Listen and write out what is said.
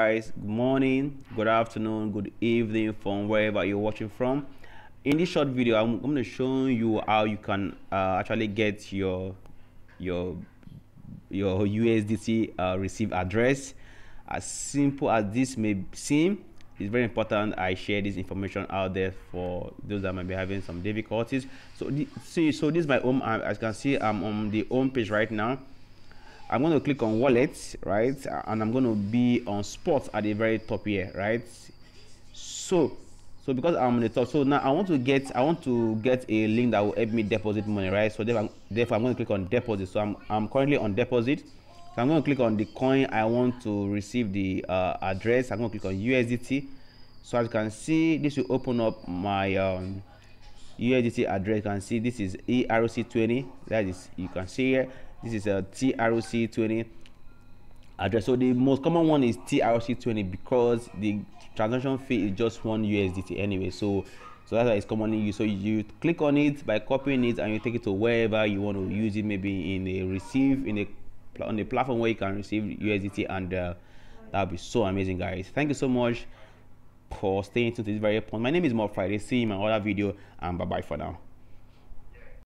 guys good morning good afternoon good evening from wherever you're watching from. In this short video i'm, going to show you how you can uh, actually get your your your usdt uh, receive address. As simple as this may seem it's very important i share this information out there for those that might be having some difficulties. So see so this is my home as you can see i'm on the home page right now I'm going to click on wallet, right? And I'm going to be on sports at the very top here, right? So, so because I'm on the top, so now I want to get, I want to get a link that will help me deposit money, right? So therefore, therefore I'm going to click on deposit. So I'm, I'm currently on deposit. So I'm going to click on the coin I want to receive the uh, address. I'm going to click on USDT. So as you can see, this will open up my um, USDT address. You can see this is ERC20. That is, you can see here this is a TRC20 address. So the most common one is TRC20 because the transaction fee is just one USDT anyway. So so that's why it's commonly used. So you click on it by copying it and you take it to wherever you want to use it, maybe in a receive in a on a platform where you can receive USDT and uh, that'll be so amazing guys. Thank you so much for staying tuned to this very point. My name is Mo Friday. See you in my other video and bye bye for now.